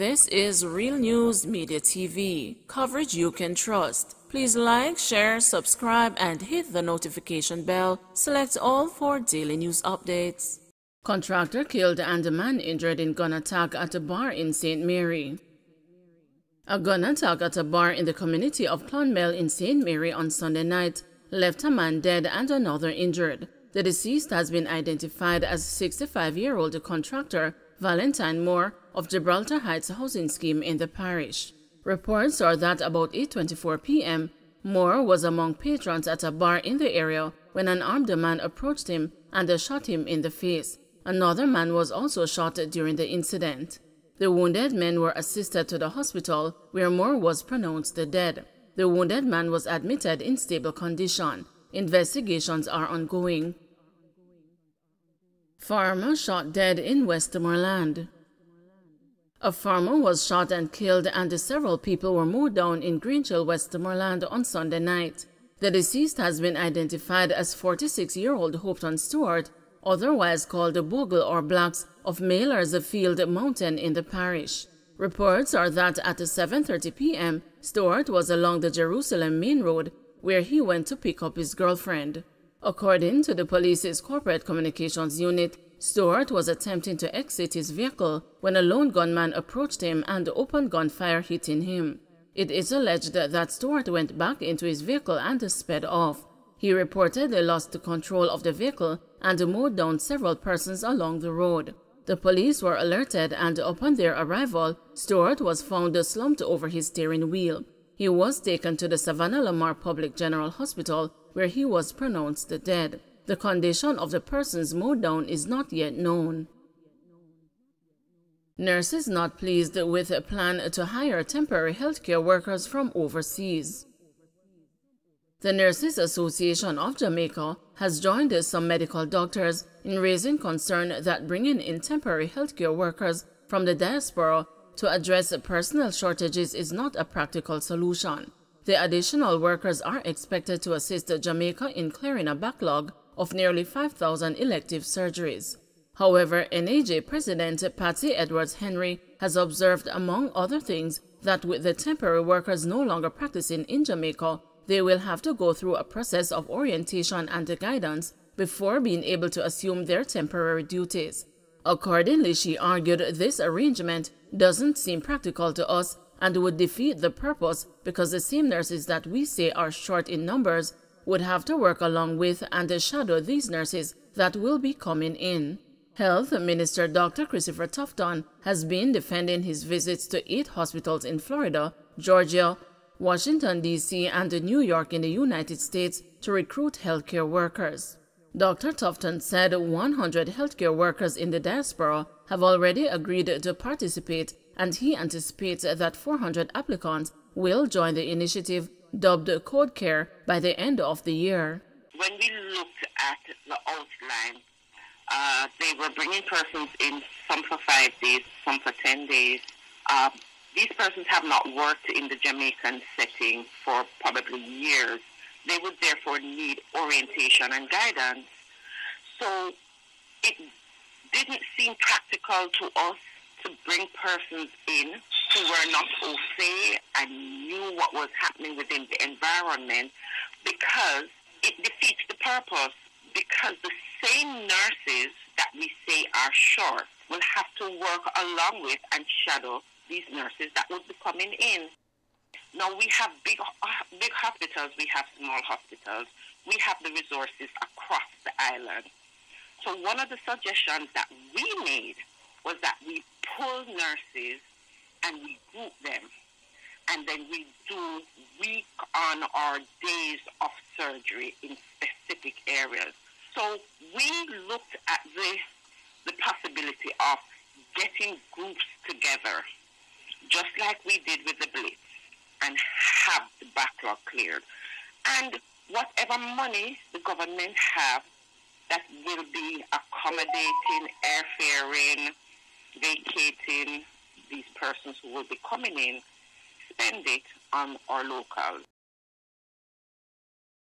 This is Real News Media TV, coverage you can trust. Please like, share, subscribe, and hit the notification bell. Select all for daily news updates. Contractor killed and a man injured in gun attack at a bar in St. Mary. A gun attack at a bar in the community of Clonmel in St. Mary on Sunday night left a man dead and another injured. The deceased has been identified as 65-year-old contractor Valentine Moore of Gibraltar Heights housing scheme in the parish. Reports are that about 8.24 p.m., Moore was among patrons at a bar in the area when an armed man approached him and shot him in the face. Another man was also shot during the incident. The wounded men were assisted to the hospital where Moore was pronounced dead. The wounded man was admitted in stable condition. Investigations are ongoing. Farmer shot dead in Westmoreland. A farmer was shot and killed and several people were mowed down in Greenhill, Westmoreland on Sunday night. The deceased has been identified as 46-year-old Hopton Stewart, otherwise called the Bogle or Blacks of Mailers Field Mountain in the parish. Reports are that at 7.30 p.m., Stewart was along the Jerusalem main road where he went to pick up his girlfriend. According to the police's corporate communications unit, Stewart was attempting to exit his vehicle when a lone gunman approached him and opened gunfire hitting him. It is alleged that Stewart went back into his vehicle and sped off. He reportedly lost control of the vehicle and mowed down several persons along the road. The police were alerted and upon their arrival, Stewart was found slumped over his steering wheel. He was taken to the Savanna-la-Mar Public General Hospital where he was pronounced dead. The condition of the persons mowed down is not yet known. Nurses not pleased with a plan to hire temporary healthcare workers from overseas. The Nurses Association of Jamaica has joined some medical doctors in raising concern that bringing in temporary healthcare workers from the diaspora to address personnel shortages is not a practical solution. The additional workers are expected to assist Jamaica in clearing a backlog of nearly 5,000 elective surgeries. However, NAJ President Patsy Edwards Henry has observed, among other things, that with the temporary workers no longer practicing in Jamaica, they will have to go through a process of orientation and guidance before being able to assume their temporary duties. Accordingly, she argued this arrangement doesn't seem practical to us and would defeat the purpose because the same nurses that we say are short in numbers would have to work along with and shadow these nurses that will be coming in. Health Minister Dr. Christopher Tufton has been defending his visits to eight hospitals in Florida, Georgia, Washington, D.C., and New York in the United States to recruit healthcare workers. Dr. Tufton said 100 healthcare workers in the diaspora have already agreed to participate and he anticipates that 400 applicants will join the initiative dubbed Code Care by the end of the year. When we looked at the outline, uh, they were bringing persons in, some for five days, some for 10 days. Uh, these persons have not worked in the Jamaican setting for probably years. They would therefore need orientation and guidance. So it didn't seem practical to us to bring persons in who were not au fait and knew what was happening within the environment because it defeats the purpose because the same nurses that we say are short will have to work along with and shadow these nurses that would be coming in. Now we have big, big hospitals, we have small hospitals, we have the resources across the island. So one of the suggestions that we made was that we pull nurses and we group them. And then we do week on our days of surgery in specific areas. So we looked at the, the possibility of getting groups together, just like we did with the Blitz, and have the backlog cleared. And whatever money the government have that will be accommodating, airfaring, vacating these persons who will be coming in, spend it on our locals.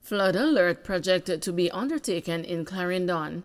Flood alert project to be undertaken in Clarendon.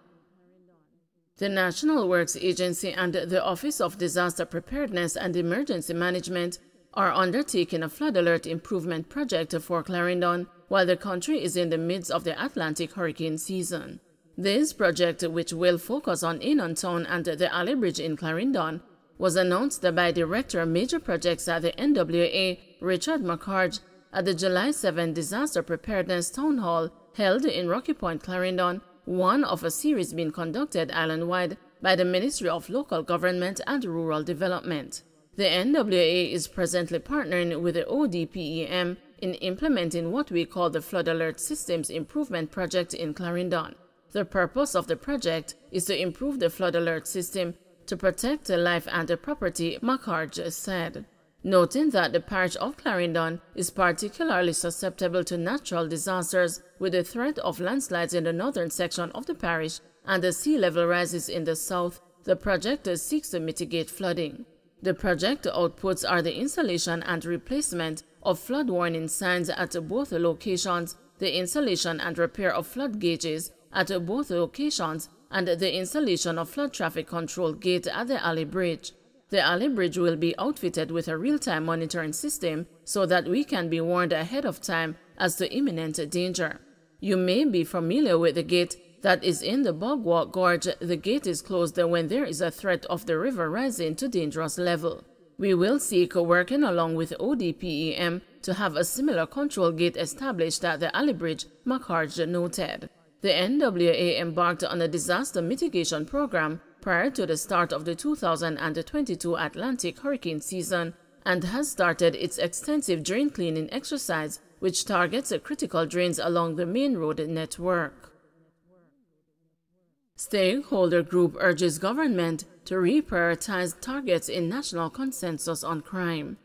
The National Works Agency and the Office of Disaster Preparedness and Emergency Management are undertaking a flood alert improvement project for Clarendon while the country is in the midst of the Atlantic hurricane season. This project, which will focus on Town and the Alley Bridge in Clarendon, was announced by Director of Major Projects at the NWA, Richard McCarge, at the July 7 Disaster Preparedness Town Hall held in Rocky Point, Clarendon, one of a series being conducted island-wide by the Ministry of Local Government and Rural Development. The NWA is presently partnering with the ODPEM in implementing what we call the Flood Alert Systems Improvement Project in Clarendon. The purpose of the project is to improve the flood alert system to protect the life and the property, McCarge said. Noting that the parish of Clarendon is particularly susceptible to natural disasters with the threat of landslides in the northern section of the parish and the sea level rises in the south, the project seeks to mitigate flooding. The project outputs are the installation and replacement of flood warning signs at both locations, the installation and repair of flood gauges at both locations, and the installation of flood traffic control gate at the Alley Bridge. The Alley Bridge will be outfitted with a real-time monitoring system so that we can be warned ahead of time as to imminent danger. You may be familiar with the gate that is in the Bogwalk Gorge. The gate is closed when there is a threat of the river rising to dangerous level. We will seek working along with ODPEM to have a similar control gate established at the Alley Bridge, McCarge noted. The NWA embarked on a disaster mitigation program prior to the start of the 2022 Atlantic hurricane season and has started its extensive drain cleaning exercise which targets critical drains along the main road network. Stakeholder group urges government to reprioritize targets in national consensus on crime.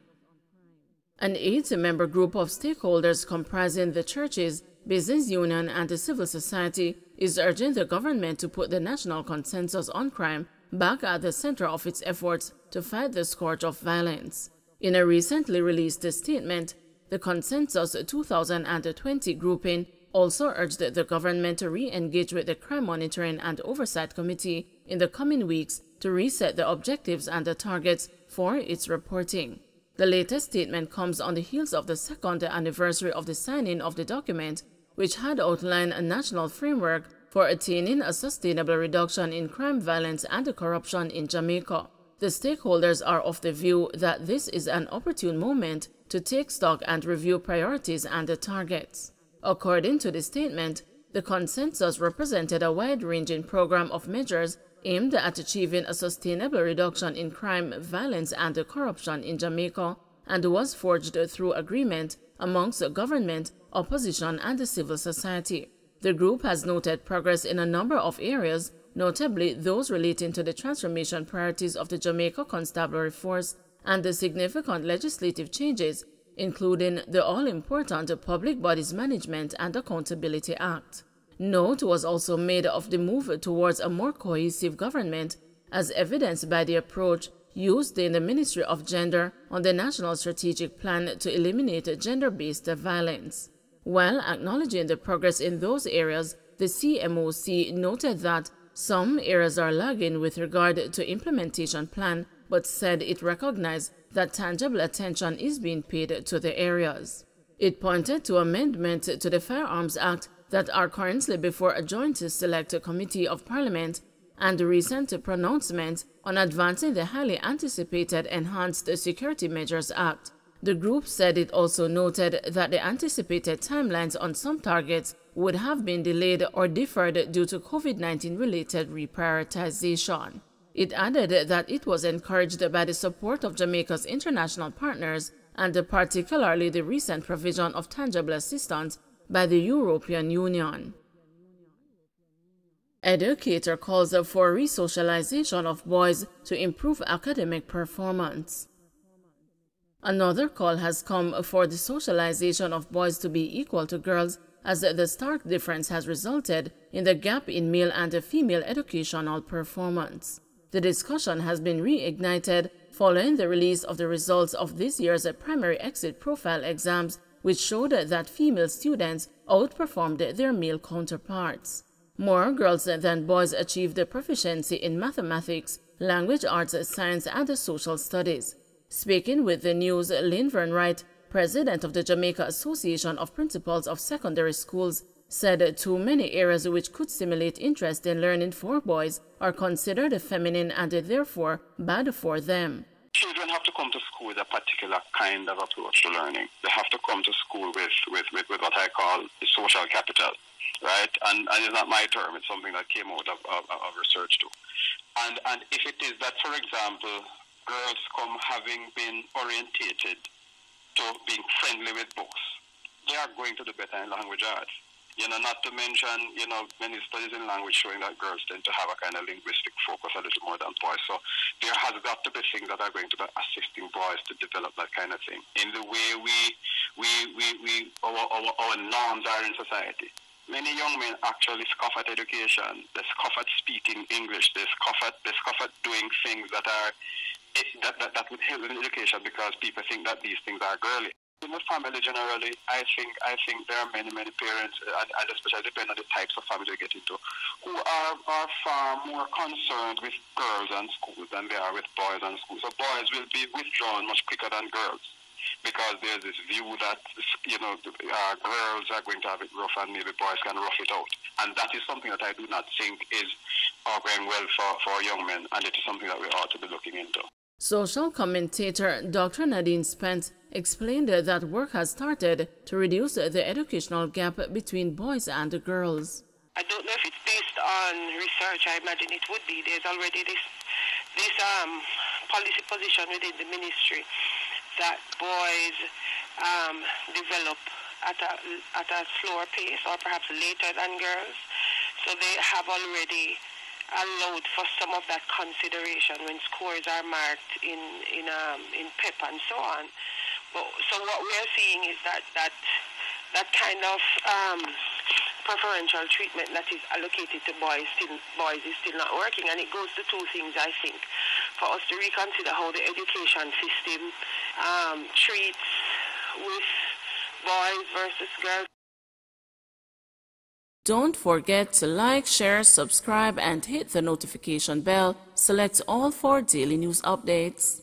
An eight-member group of stakeholders comprising the churches, business union, and the civil society is urging the government to put the national consensus on crime back at the center of its efforts to fight the scourge of violence. In a recently released statement, the Consensus 2020 grouping also urged the government to re-engage with the Crime Monitoring and Oversight Committee in the coming weeks to reset the objectives and the targets for its reporting. The latest statement comes on the heels of the second anniversary of the signing of the document, which had outlined a national framework for attaining a sustainable reduction in crime, violence, and corruption in Jamaica. The stakeholders are of the view that this is an opportune moment to take stock and review priorities and the targets. According to the statement, the consensus represented a wide-ranging program of measures aimed at achieving a sustainable reduction in crime, violence, and corruption in Jamaica and was forged through agreement amongst the government, opposition, and the civil society. The group has noted progress in a number of areas, notably those relating to the transformation priorities of the Jamaica Constabulary Force and the significant legislative changes including the all-important Public Bodies Management and Accountability Act. Note was also made of the move towards a more cohesive government as evidenced by the approach used in the Ministry of Gender on the National Strategic Plan to eliminate gender-based violence. While acknowledging the progress in those areas, the CMOC noted that some areas are lagging with regard to implementation plan, but said it recognized that tangible attention is being paid to the areas. It pointed to amendments to the Firearms Act that are currently before a joint select committee of parliament and recent pronouncements on advancing the highly anticipated Enhanced Security Measures Act. The group said it also noted that the anticipated timelines on some targets would have been delayed or deferred due to COVID-19 related reprioritization. It added that it was encouraged by the support of Jamaica's international partners and particularly the recent provision of tangible assistance by the European Union. Educator calls for resocialization of boys to improve academic performance. Another call has come for the socialization of boys to be equal to girls as the stark difference has resulted in the gap in male and female educational performance. The discussion has been reignited following the release of the results of this year's primary exit profile exams, which showed that female students outperformed their male counterparts. More girls than boys achieved proficiency in mathematics, language arts, science, and social studies. Speaking with the news, Linvern Wright, president of the Jamaica Association of Principals of Secondary Schools, said too many areas which could stimulate interest in learning for boys are considered feminine and therefore bad for them. Children have to come to school with a particular kind of approach to learning. They have to come to school with, with, with, with what I call social capital, right? And, and it's not my term, it's something that came out of, of, of research too. And, and if it is that, for example, girls come having been orientated to being friendly with books, they are going to do better in language arts. You know, not to mention, you know, many studies in language showing that girls tend to have a kind of linguistic focus a little more than boys. So there has got to be things that are going to be assisting boys to develop that kind of thing. In the way we, we, we, we our, our, our norms are in society. Many young men actually scoff at education. They scoff at speaking English. They scoff at, they scoff at doing things that are that, that, that would in education because people think that these things are girly in the family generally, I think I think there are many many parents, and, and especially depending on the types of family they get into, who are are far more concerned with girls and schools than they are with boys and schools. So boys will be withdrawn much quicker than girls because there's this view that you know uh, girls are going to have it rough and maybe boys can rough it out, and that is something that I do not think is uh, going well for for young men, and it is something that we ought to be looking into. Social commentator Dr. Nadine Spence explained that work has started to reduce the educational gap between boys and girls. I don't know if it's based on research. I imagine it would be. There's already this this um, policy position within the ministry that boys um, develop at a at a slower pace or perhaps later than girls. So they have already allowed for some of that consideration when scores are marked in in um, in PEP and so on. But, so what we are seeing is that that that kind of um, preferential treatment that is allocated to boys still boys is still not working, and it goes to two things. I think for us to reconsider how the education system um, treats with boys versus girls. Don't forget to like, share, subscribe, and hit the notification bell. Select all for daily news updates.